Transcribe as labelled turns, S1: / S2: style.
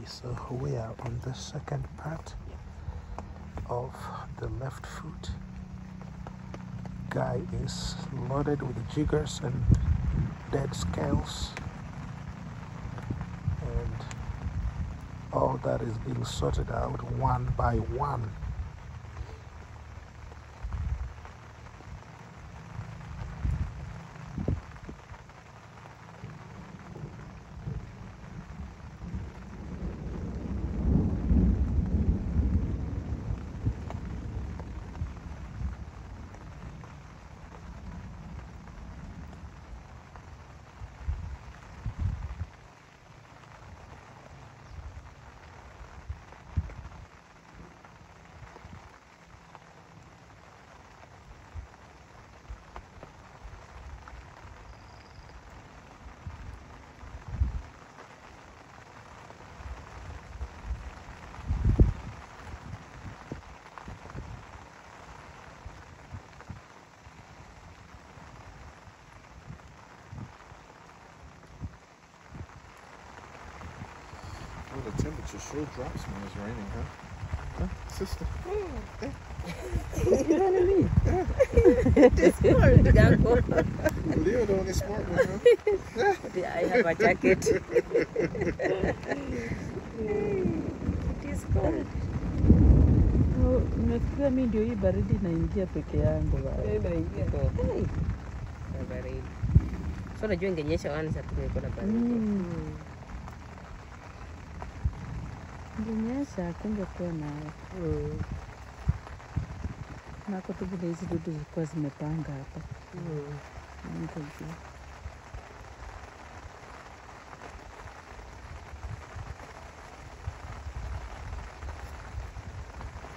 S1: Okay, so we are on the second part of the left foot. Guy is loaded with jiggers and dead scales, and all that is being sorted out one by one.
S2: Oh, the temperature sure drops when it's raining, huh? Huh, sister?
S3: It's cold, Gango.
S2: Leo the only smart one, huh?
S3: I have a jacket. it is cold.
S4: Oh, mi ndio hii baridi naingia peke yangu
S3: baridi. So najua ingenyesha wanza tungekuwa na baridi.
S4: Ingenyesha kungekuwa na
S3: Mm.
S4: nako tu vile hizi dudu zilikuwa zimepanga hapa.
S3: Mm.